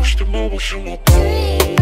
Push the move, push the move.